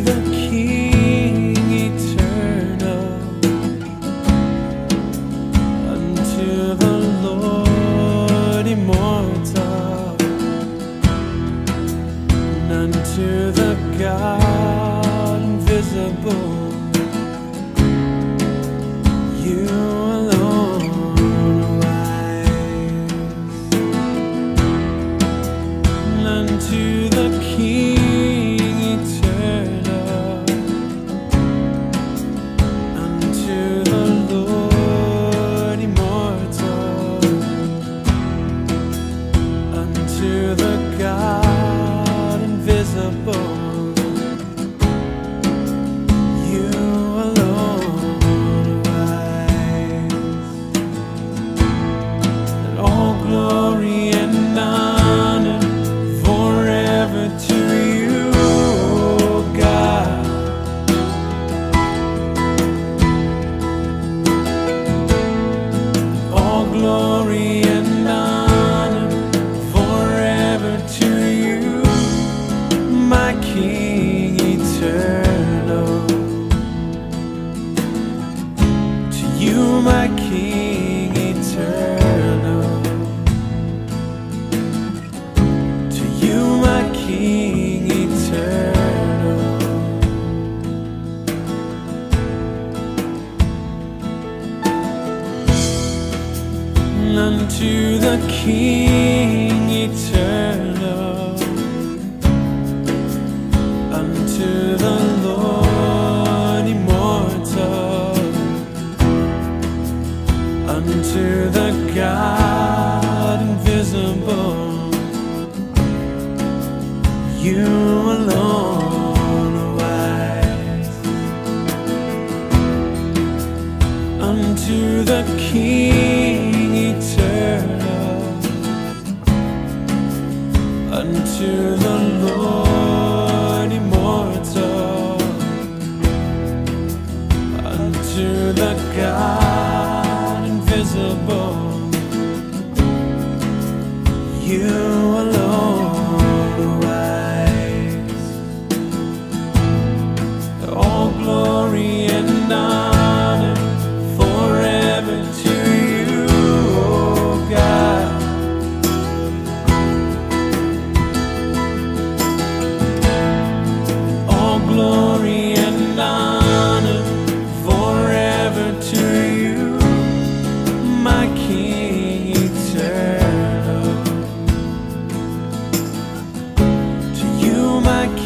the King eternal, unto the Lord immortal, and unto the God invisible. My King eternal. To you, my King eternal. To you, my King eternal. Unto the King eternal, the Lord immortal, unto the God invisible, you alone arise unto the King eternal, unto the the God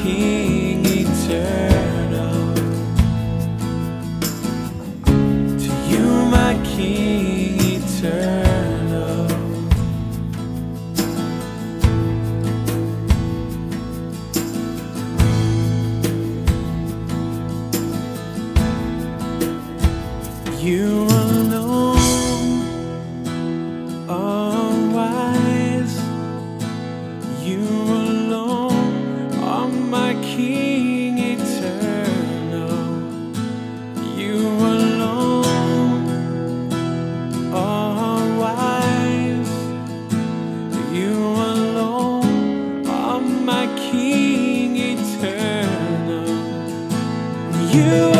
King eternal. To you, my King eternal. You You